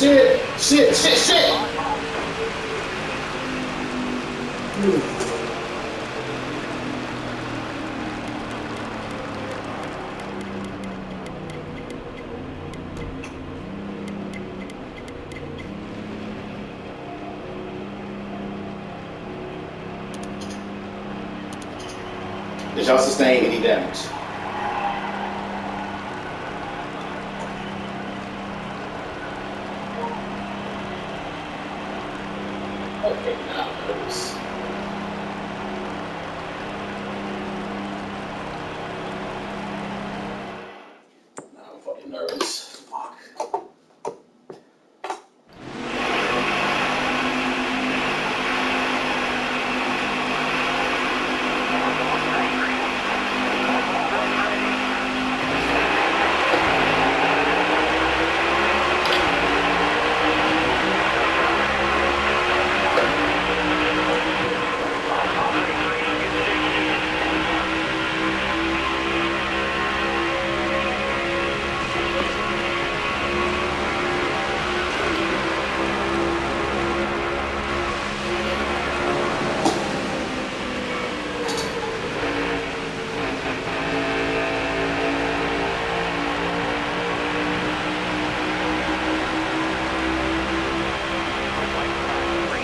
shit! Shit, shit, shit! Did y'all sustain any damage? Okay, now it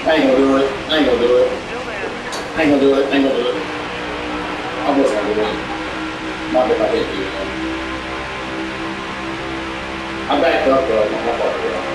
I ain't gonna do it. I ain't gonna do it. I ain't gonna do it. I ain't gonna do it. I was gonna do it. Not if I didn't do it. I backed up though.